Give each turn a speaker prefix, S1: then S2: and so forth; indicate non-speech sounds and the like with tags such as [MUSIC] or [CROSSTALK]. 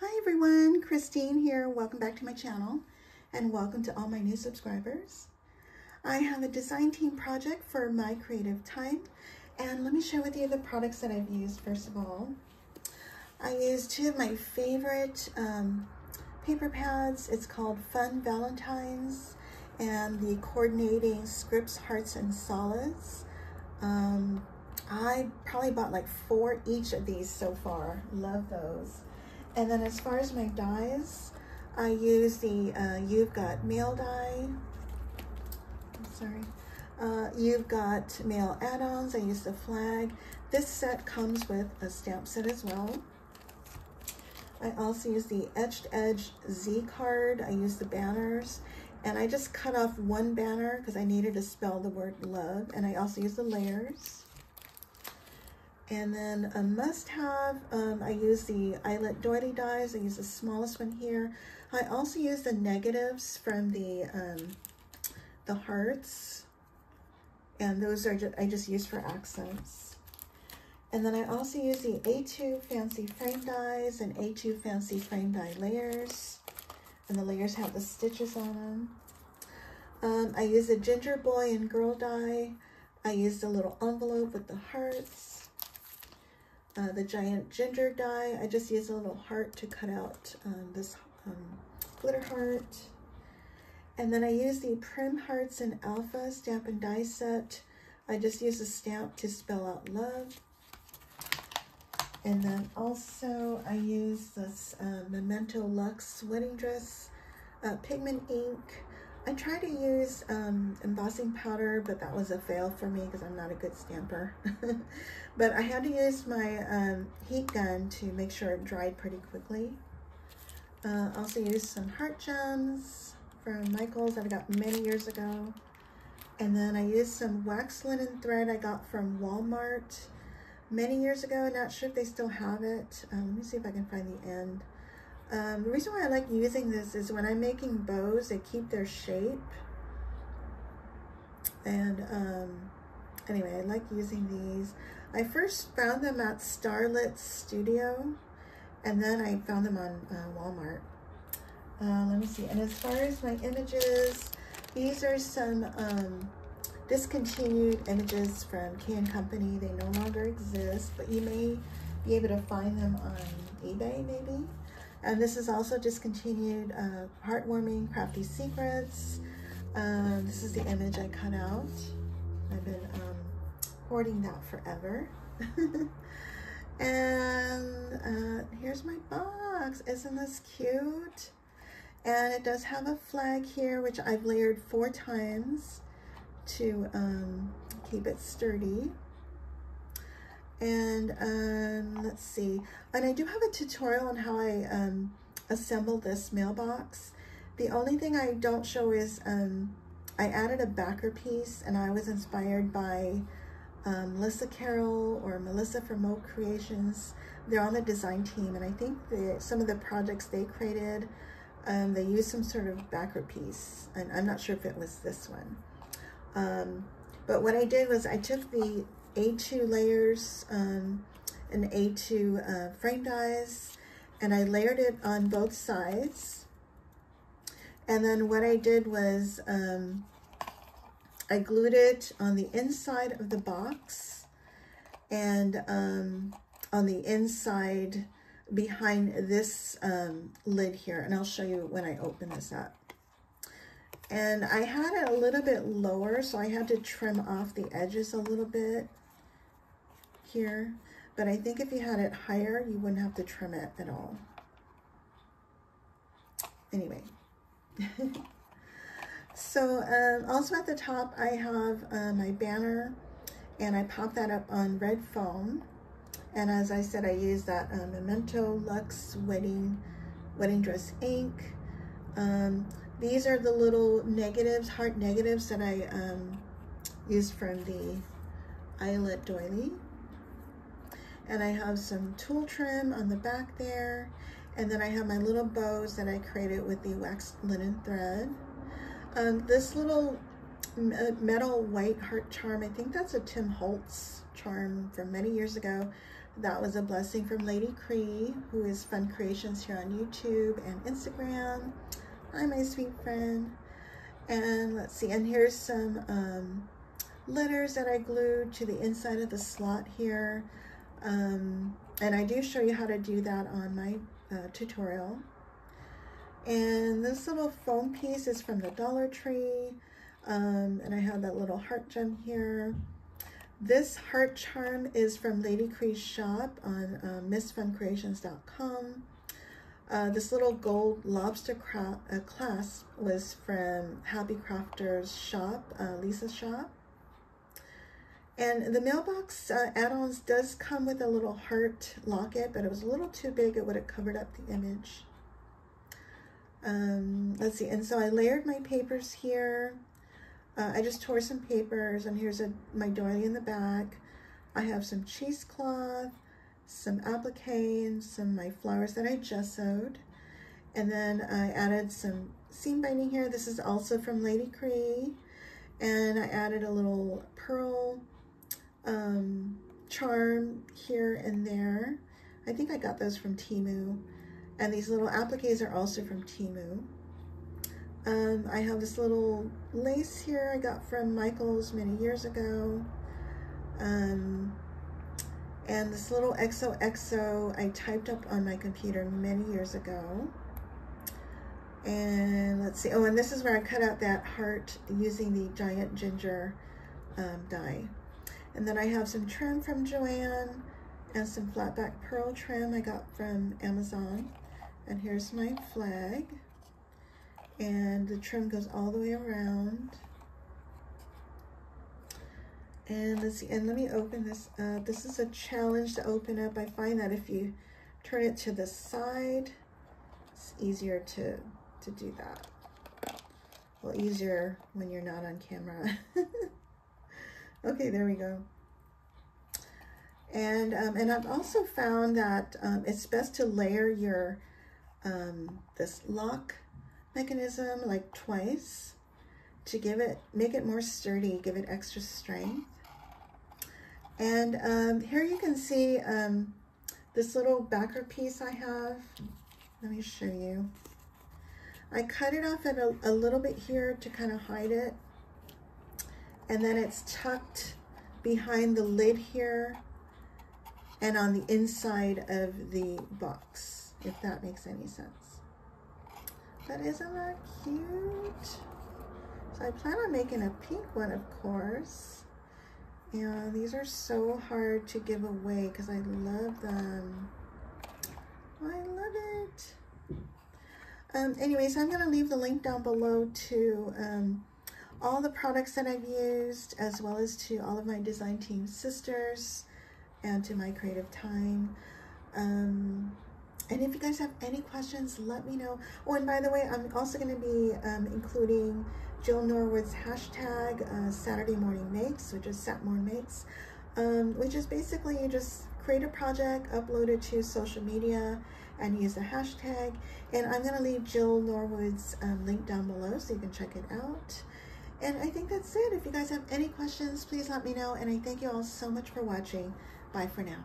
S1: Hi everyone, Christine here. Welcome back to my channel and welcome to all my new subscribers. I have a design team project for my creative time and let me share with you the products that I've used first of all. I used two of my favorite um, paper pads. It's called Fun Valentines and the coordinating scripts, hearts, and solids. Um, I probably bought like four each of these so far. Love those. And then as far as my dies, I use the uh, You've Got Mail die. I'm sorry. Uh, you've got mail add-ons. I use the flag. This set comes with a stamp set as well. I also use the Etched Edge Z card. I use the banners. And I just cut off one banner because I needed to spell the word love. And I also use the layers. And then a must-have, um, I use the Eyelet Doily dies. I use the smallest one here. I also use the negatives from the um, the hearts. And those are just, I just use for accents. And then I also use the A2 Fancy Frame Dies and A2 Fancy Frame Die layers. And the layers have the stitches on them. Um, I use a Ginger Boy and Girl die. I used a little envelope with the hearts. Uh, the giant ginger die. I just used a little heart to cut out um, this um, glitter heart. And then I use the Prim Hearts and Alpha stamp and die set. I just use a stamp to spell out love. And then also I use this uh, Memento Luxe wedding dress uh, pigment ink. I tried to use um, embossing powder, but that was a fail for me because I'm not a good stamper. [LAUGHS] but I had to use my um, heat gun to make sure it dried pretty quickly. Uh, also used some heart gems from Michaels that I got many years ago. And then I used some wax linen thread I got from Walmart many years ago. Not sure if they still have it. Um, let me see if I can find the end. Um, the reason why I like using this is when I'm making bows, they keep their shape. And um, anyway, I like using these. I first found them at Starlit Studio, and then I found them on uh, Walmart. Uh, let me see. And as far as my images, these are some um, discontinued images from K & Company. They no longer exist, but you may be able to find them on eBay maybe. And this is also discontinued uh, Heartwarming Crafty Secrets. Um, this is the image I cut out. I've been um, hoarding that forever. [LAUGHS] and uh, here's my box. Isn't this cute? And it does have a flag here, which I've layered four times to um, keep it sturdy. And um, let's see. And I do have a tutorial on how I um, assemble this mailbox. The only thing I don't show is um, I added a backer piece and I was inspired by um, Melissa Carroll or Melissa from Moe Creations. They're on the design team and I think the, some of the projects they created, um, they used some sort of backer piece. And I'm not sure if it was this one. Um, but what I did was I took the a2 layers um, and A2 uh, frame dies and I layered it on both sides. And then what I did was um, I glued it on the inside of the box and um, on the inside behind this um, lid here. And I'll show you when I open this up. And I had it a little bit lower, so I had to trim off the edges a little bit here, but I think if you had it higher, you wouldn't have to trim it at all. Anyway. [LAUGHS] so um, also at the top, I have uh, my banner and I pop that up on red foam. And as I said, I use that uh, Memento Luxe Wedding, Wedding Dress ink. Um, these are the little negatives, heart negatives that I um, used from the Eyelet Doily and I have some tulle trim on the back there and then I have my little bows that I created with the waxed linen thread. Um, this little uh, metal white heart charm, I think that's a Tim Holtz charm from many years ago. that was a blessing from Lady Cree, who is FunKREations here on YouTube and Instagram. Hi, my sweet friend. And let's see, and here's some um, letters that I glued to the inside of the slot here. Um, and I do show you how to do that on my uh, tutorial. And this little foam piece is from the Dollar Tree. Um, and I have that little heart gem here. This heart charm is from Lady Cree's shop on uh, MsFunKREations.com. Uh, this little gold lobster uh, clasp was from Happy Crafter's shop, uh, Lisa's shop. And the mailbox uh, add-ons does come with a little heart locket, but it was a little too big. It would have covered up the image. Um, let's see. And so I layered my papers here. Uh, I just tore some papers, and here's a my doily in the back. I have some cheesecloth, some applique, some my flowers that I gessoed. And then I added some seam binding here. This is also from Lady Cree. And I added a little pearl um, charm here and there. I think I got those from Temu. And these little appliques are also from Temu. Um, I have this little lace here I got from Michael's many years ago. Um, and this little XOXO I typed up on my computer many years ago. And let's see, oh, and this is where I cut out that heart using the giant ginger um, die. And then I have some trim from Joann and some flat back pearl trim I got from Amazon. And here's my flag. And the trim goes all the way around. And let's see, and let me open this up. This is a challenge to open up. I find that if you turn it to the side, it's easier to, to do that. Well, easier when you're not on camera. [LAUGHS] Okay, there we go. And, um, and I've also found that um, it's best to layer your, um, this lock mechanism like twice to give it, make it more sturdy, give it extra strength. And um, here you can see um, this little backer piece I have. Let me show you. I cut it off at a, a little bit here to kind of hide it and then it's tucked behind the lid here and on the inside of the box, if that makes any sense. But isn't that cute? So I plan on making a pink one, of course. Yeah, these are so hard to give away because I love them. I love it. Um, anyways, I'm going to leave the link down below to um, all the products that I've used, as well as to all of my design team sisters and to my creative time. Um, and if you guys have any questions, let me know. Oh, and by the way, I'm also going to be um, including Jill Norwood's hashtag uh, Saturday Morning Makes, which is Satmorn Makes, um, which is basically you just create a project, upload it to social media, and use the hashtag. And I'm going to leave Jill Norwood's um, link down below so you can check it out. And I think that's it. If you guys have any questions, please let me know. And I thank you all so much for watching. Bye for now.